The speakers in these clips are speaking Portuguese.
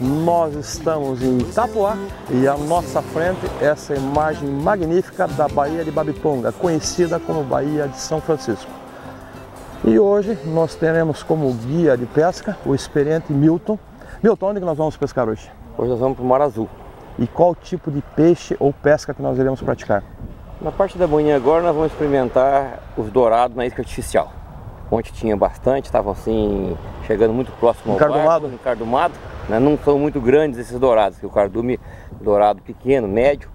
Nós estamos em Itapuá e à nossa frente essa imagem magnífica da Baía de Babitonga, conhecida como Baía de São Francisco. E hoje nós teremos como guia de pesca o experiente Milton. Milton, onde que nós vamos pescar hoje? Hoje nós vamos para o Mar Azul. E qual tipo de peixe ou pesca que nós iremos praticar? Na parte da manhã agora nós vamos experimentar os dourados na isca artificial. Ontem tinha bastante, estavam assim, chegando muito próximo ao Encardumado? barco, encardumado. Né? Não são muito grandes esses dourados, que o cardume dourado pequeno, médio.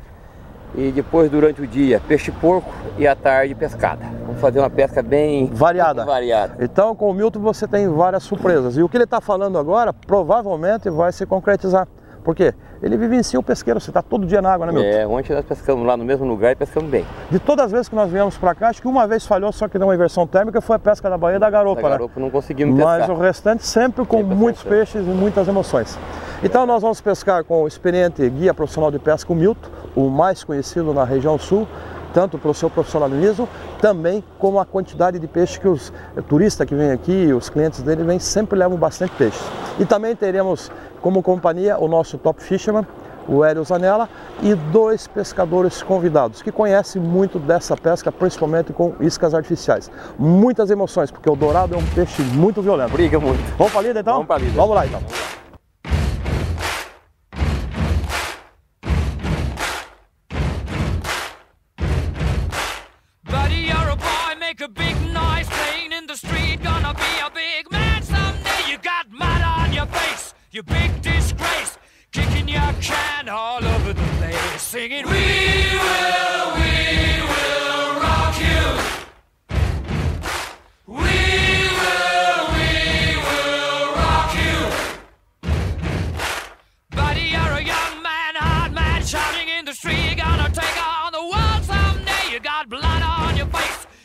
E depois durante o dia, peixe porco e à tarde pescada. Vamos fazer uma pesca bem Variada. variada. Então, com o Milton você tem várias surpresas. E o que ele está falando agora provavelmente vai se concretizar. Por quê? Ele vivencia o pesqueiro, você está todo dia na água, né, Milton? É, ontem nós pescamos lá no mesmo lugar e pescamos bem. De todas as vezes que nós viemos para cá, acho que uma vez falhou, só que deu uma inversão térmica, foi a pesca da Baía da Garopa, Da né? garopa não conseguimos Mas pescar. o restante sempre com Sempre muitos peixes e muitas emoções. Então nós vamos pescar com o experiente guia profissional de pesca, o Milton, o mais conhecido na região sul, tanto pelo seu profissionalismo, também como a quantidade de peixe que os turistas que vêm aqui, os clientes dele vêm, sempre levam bastante peixe. E também teremos como companhia o nosso top fisherman, o Hélio Zanella, e dois pescadores convidados que conhecem muito dessa pesca, principalmente com iscas artificiais. Muitas emoções, porque o dourado é um peixe muito violento. Briga muito. Vamos para a lida então? Vamos pra lida. Vamos lá então.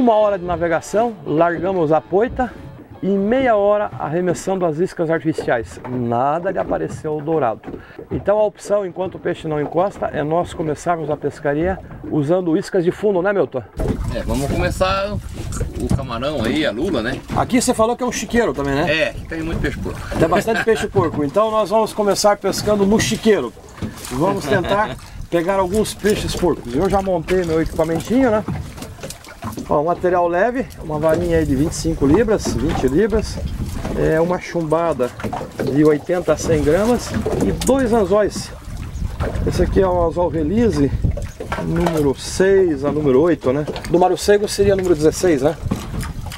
Uma hora de navegação, largamos a poita e em meia hora arremessando as iscas artificiais. Nada de aparecer o dourado. Então a opção, enquanto o peixe não encosta, é nós começarmos a pescaria usando iscas de fundo, né, Milton? É, vamos começar o camarão aí, a lula, né? Aqui você falou que é um chiqueiro também, né? É, tem muito peixe porco. Tem bastante peixe porco. Então nós vamos começar pescando no chiqueiro. Vamos tentar pegar alguns peixes porcos. Eu já montei meu equipamentinho, né? Ó, material leve, uma varinha aí de 25 libras, 20 libras, é uma chumbada de 80 a 100 gramas e dois anzóis. Esse aqui é um anzol release, número 6 a número 8, né? Do Mário Sego seria número 16, né?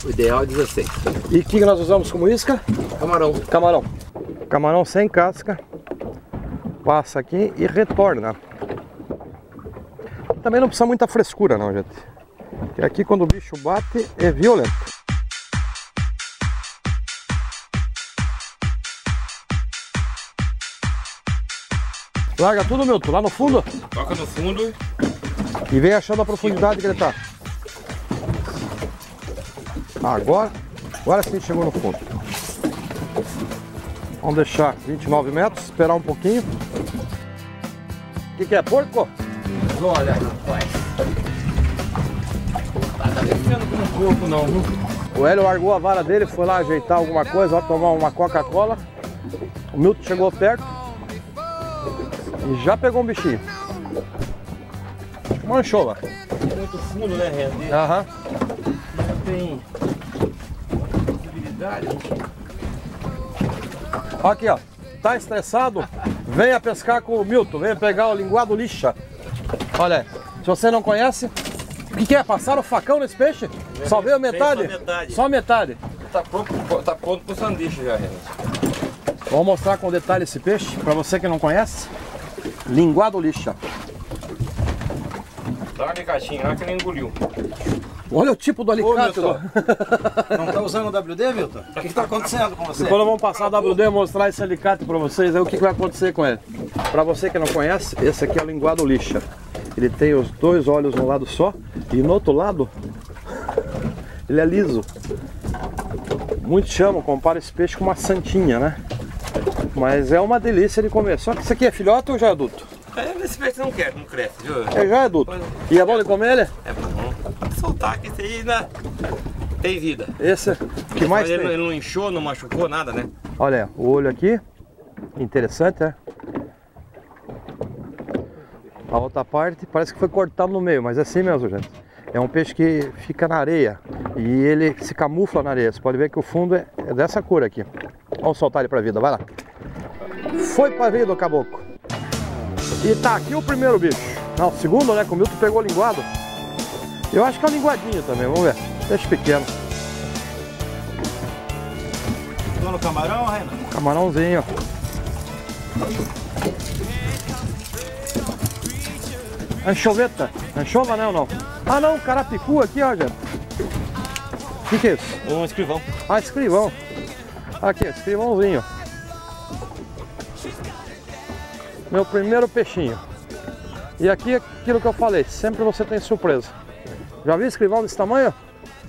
O ideal é 16. E o que nós usamos como isca? Camarão. Camarão. Camarão sem casca. Passa aqui e retorna. Também não precisa muita frescura não, gente. Porque aqui quando o bicho bate é violento. Larga tudo, Milton, lá no fundo Toca no fundo. e vem achando a profundidade que ele tá. Agora, agora sim chegou no fundo. Vamos deixar 29 metros, esperar um pouquinho. O que, que é, porco? Olha, rapaz. Porco não, viu? O Hélio largou a vara dele, foi lá ajeitar alguma coisa, vai tomar uma Coca-Cola. O Milton chegou perto e já pegou um bichinho. Manchou lá. Muito fundo, né, Rende? Aham. Tem possibilidade. Aqui, ó. Tá estressado? Venha pescar com o Milton. Venha pegar o linguado lixa. Olha aí. Se você não conhece, o que, que é? Passaram o facão nesse peixe? Só veio metade? só metade. Só metade. Tá pronto, tá pronto pro sanduíche já, Renan. Vou mostrar com detalhe esse peixe, para você que não conhece. Linguado lixa. Dá uma alicatinha lá que ele engoliu. Olha o tipo do alicate. Ó. Não tá usando o WD, Milton? O que, que tá acontecendo com você? Depois nós vamos passar a WD e mostrar esse alicate para vocês, aí o que, que vai acontecer com ele. Para você que não conhece, esse aqui é o linguado lixa. Ele tem os dois olhos no lado só e no outro lado ele é liso. Muitos chamam, compara esse peixe com uma santinha, né? Mas é uma delícia de comer. Só que isso aqui é filhote ou já é adulto? É, esse peixe não quer, não cresce, viu? É, já é adulto. E é bom de comer ele? É bom. Soltar que esse aí tem vida. Esse é o que mais ele, tem. ele não inchou, não machucou nada, né? Olha, o olho aqui, interessante, né? A outra parte parece que foi cortado no meio, mas é assim mesmo, gente. É um peixe que fica na areia e ele se camufla na areia. Você pode ver que o fundo é, é dessa cor aqui. Vamos soltar ele pra vida, vai lá. Foi pra vida o caboclo. E tá aqui o primeiro bicho. Não, o segundo, né? Que o Milton pegou linguado. Eu acho que é um linguadinho também, vamos ver. Peixe pequeno. Tô no camarão, Renan? Camarãozinho. Anchoveta. Anchova não, não. Ah não, carapicu aqui, ó, gente. O que, que é isso? Um escrivão. Ah, escrivão. Aqui, escrivãozinho. Meu primeiro peixinho. E aqui é aquilo que eu falei, sempre você tem surpresa. Já viu escrivão desse tamanho?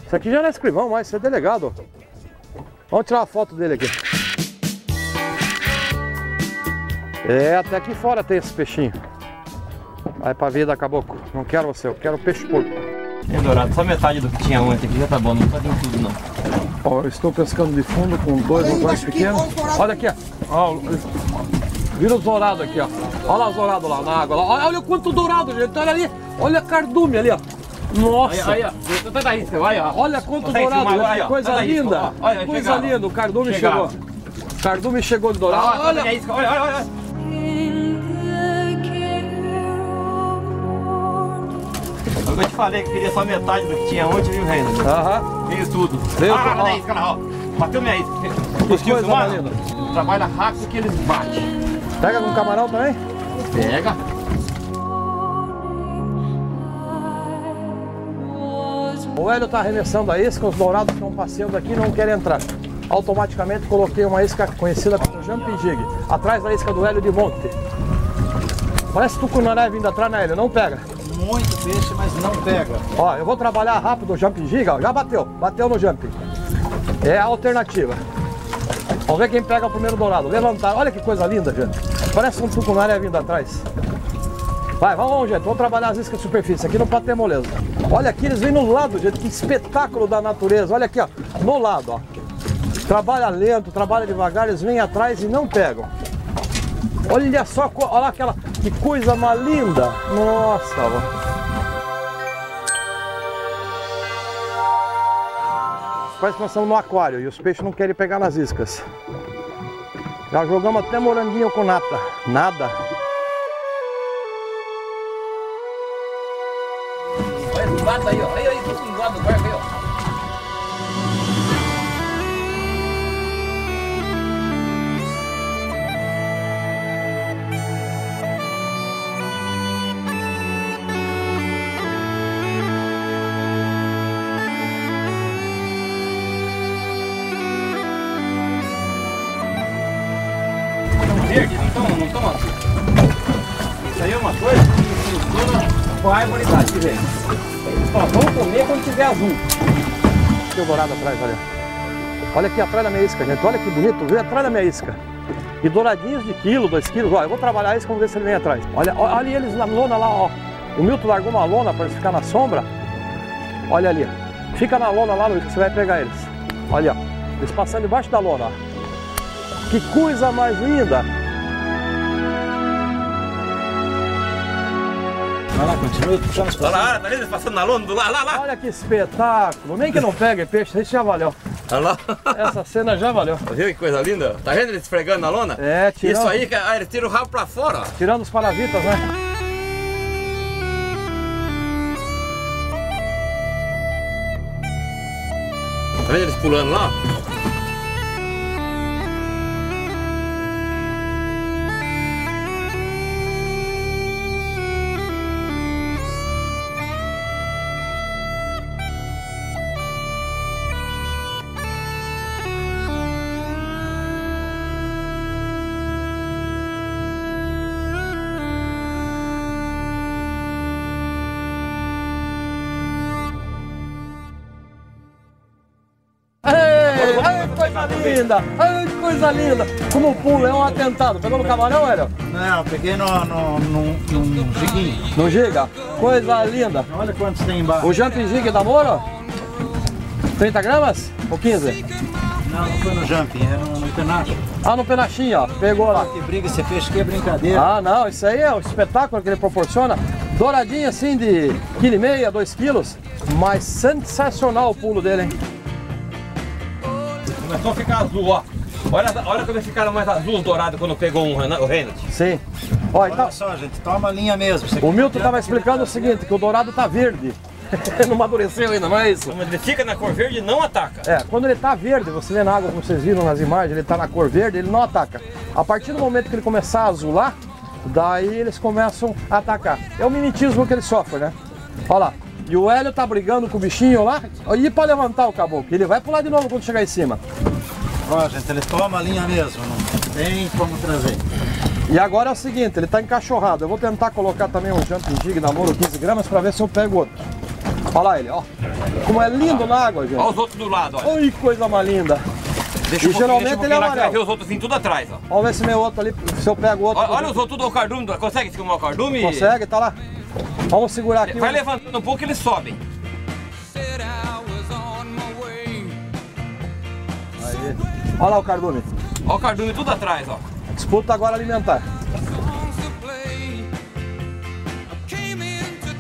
Isso aqui já não é escrivão mais, isso é delegado. Vamos tirar uma foto dele aqui. É, até aqui fora tem esse peixinho. Vai pra vida, caboclo. Não quero você, eu quero peixe porco. É dourado, só metade do que tinha ontem aqui já tá bom, não tá dando tudo não. Ó, eu estou pescando de fundo com dois locais pequenos. Olha aqui, ó. Vira os dourados aqui, ó. Olha lá os dourados lá na água. lá. Olha, olha o quanto dourado, gente. Olha ali. Olha a cardume ali, ó. Nossa. Aí, aí, ó. Tá vai, ó. Olha quanto dourado, filmar ó. coisa Olha isso, linda. ó. Olha, coisa chegaram. linda. O cardume Chegaram. chegou. Cardume chegou de dourado. Olha, Olha, olha olha, olha, Eu te falei que queria só metade do que tinha ontem, viu, Reina? Aham. Veio tudo. Veio ah, olha ó. a isca lá, ó. Bateu minha isca. Que Conseguiu filmar? linda. Trabalha rápido que eles batem. Pega com camarão também? Pega. O Hélio tá arremessando a isca, os dourados estão passeando aqui e não querem entrar. Automaticamente coloquei uma isca conhecida como jumping jig, atrás da isca do Hélio de monte. Parece tucunaré vindo atrás, né, Hélio? Não pega. Muito peixe, mas não pega. Ó, eu vou trabalhar rápido o jumping jig, ó. Já bateu, bateu no jumping. É a alternativa. Vamos ver quem pega o primeiro dourado. Levantar, olha que coisa linda, gente. Parece um tucunaré vindo atrás. Vai, vamos, gente. Vamos trabalhar as iscas de superfície. Aqui não pode ter moleza. Olha aqui, eles vêm no lado, gente. Que espetáculo da natureza. Olha aqui, ó. No lado, ó. Trabalha lento, trabalha devagar. Eles vêm atrás e não pegam. Olha só, olha aquela. Que coisa mais linda. Nossa, ó. Parece que nós estamos no aquário e os peixes não querem pegar nas iscas. Já jogamos até moranguinho com nata. Nada. Toma. Isso aí é uma coisa que com a arboridade, que vem. Ó, vamos comer quando tiver azul. Tem o dourado atrás, olha. Olha aqui atrás da minha isca, gente. Olha que bonito. Vem atrás da minha isca. E douradinhos de quilo, dois quilos. Ó, eu vou trabalhar isso, vamos ver se ele vem atrás. Olha, olha eles na lona lá, ó. O Milton largou uma lona para eles ficar na sombra. Olha ali. ó. Fica na lona lá, Luiz, que você vai pegar eles. Olha, ó. Eles passando debaixo da lona, ó. Que coisa mais linda. Vai lá, continua puxando as palavras. Olha lá, tá vendo? Passando na lona do lá, lá, lá. Olha que espetáculo. Nem que não pegue peixe, isso já valeu. Olha lá. Essa cena já valeu. Tá Viu que coisa linda? Tá vendo eles esfregando na lona? É, tirando. Isso aí, é, aí ah, ele tira o rabo pra fora. Ó. Tirando os paravitas, né? Tá vendo eles pulando lá? Linda! Ai, que coisa linda! Como o pulo é um atentado. Pegou no camarão, Hélio? Não, peguei no, no, no, jiguinho. No giga? Coisa linda! Olha quantos tem embaixo. O jumping jig da Moro? 30 gramas? Ou 15? Não, não foi no jumping, era no, no penacho. Ah, no penachinho, ó. Pegou lá. Que briga esse peixe aqui é brincadeira. Ah, não, isso aí é o espetáculo que ele proporciona. Douradinho assim de 1,5 kg, 2 quilos. Mas sensacional o pulo dele, hein? Começou a ficar azul, ó. Olha, olha como ficaram mais azul dourado quando pegou um, Renan- o Renat. Sim. Ó, então, Olha só, gente, toma a linha mesmo. O Milton estava tá explicando o seguinte, que o dourado tá verde. não amadureceu ainda, não é isso? Mas ele fica na cor verde e não ataca. É, quando ele tá verde, você vê na água, como vocês viram nas imagens, ele tá na cor verde, ele não ataca. A partir do momento que ele começar a azular, daí eles começam a atacar. É o mimetismo que ele sofre, né? Olha lá. E o Hélio tá brigando com o bichinho lá, e para levantar o caboclo, ele vai pular de novo quando chegar em cima. Ó, gente, ele toma a linha mesmo, não tem como trazer. E agora é o seguinte, ele tá encachorrado. Eu vou tentar colocar também um jumping jig na Moro 15 gramas para ver se eu pego outro. Olha lá ele, ó. Como é lindo na água, gente. Olha os outros do lado, ó. Oi, coisa mais linda. Deixa E um geralmente deixa um ele é amarelo. ver os outros vindo tudo atrás, ó. Vamos ver se meu outro ali, se eu pego outro. Olha, olha os outros do cardume, consegue filmar o cardume? Consegue, tá lá. Vamos segurar aqui. Vai um- levantando um pouco eles sobem. Aí. Olha lá o cardume. Olha o cardume tudo atrás, ó. Disputa agora alimentar. songs to play. I came into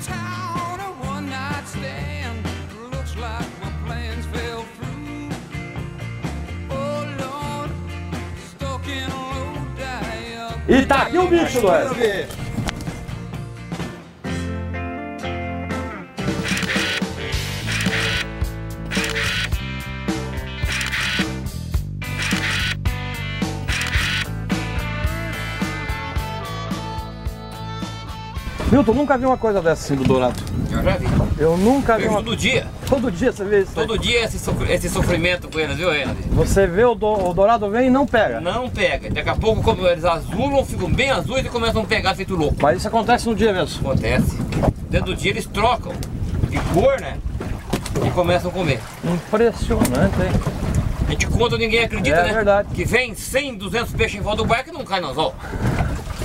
Milton, nunca vi uma coisa dessa assim do Dourado. Eu já vi. Eu nunca vi uma. todo dia. Todo dia você vê isso. aí. Todo dia esse, sofr- esse sofrimento com eles, viu, Renan? Você vê o, do- o Dourado vem e não pega. Não pega. Daqui a pouco, como eles azulam, ficam bem azuis e começam a pegar feito louco. Mas isso acontece no dia mesmo. Acontece. Dentro do dia eles trocam de cor, né? E começam a comer. Impressionante, hein? A gente conta, ninguém acredita, É né? verdade. Que vem 100, 200 peixes em volta do barco e não cai no anzol.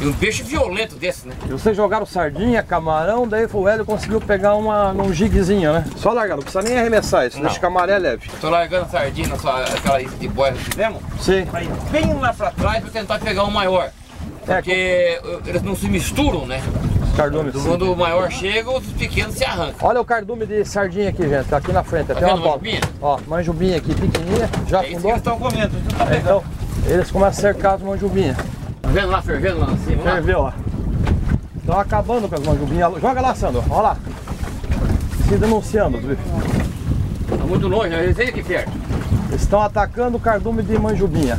E um peixe violento desse, né? E vocês jogaram sardinha, camarão, daí o Hélio conseguiu pegar uma num jiguezinho, né? Só largar, não precisa nem arremessar isso, Não. deixa que a maré é leve. Tô largando a sardinha na sua, aquela isca de boia que fizemos, Sim. pra ir bem lá pra trás pra tentar pegar um maior. É, Porque uh, eles não se misturam, né? Cardume. Quando o maior chega, os pequenos se arrancam. Olha o cardume de sardinha aqui, gente. Tá aqui na frente. Até Tá uma vendo, bola. manjubinha? Ó, manjubinha aqui, pequenininha. Já É isso que eles estão comendo. Tá. Então, eles começam a cercar as manjubinhas. Tá vendo lá fervendo lá em cima? Ferveu, ó. Estão acabando com as manjubinhas. Joga lá, Sandro. Olha lá. Se denunciando, viu? Tá muito longe, né? eles vêm aqui perto. Estão atacando o cardume de manjubinha.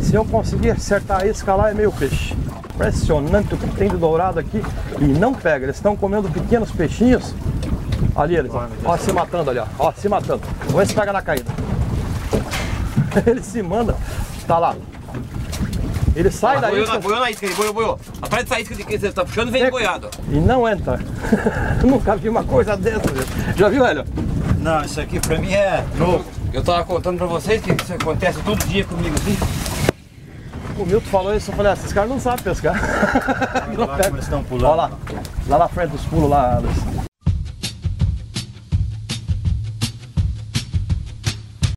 Se eu conseguir acertar a isca lá, é meio peixe. Impressionante o que tem de dourado aqui. E não pega. Eles estão comendo pequenos peixinhos. Ali eles, ó. Ó, se matando ali, ó. Ó, se matando. Vamos ver se pega na caída. Ele se manda. Tá lá. Ele sai da boiou, na, isca boiou na isca, ele boiou, boiou. Atrás dessa isca de que você tá puxando, vem boiado. e não entra. Nunca vi uma coisa dessa. Já viu, Hélio? Não, isso aqui pra mim é novo. Eu tava contando pra vocês que isso acontece todo dia comigo assim. O Milton falou isso, eu falei, ah, esses caras não sabem pescar. Olha lá como eles estão pulando. Olha lá, lá na frente dos pulos lá, Luiz.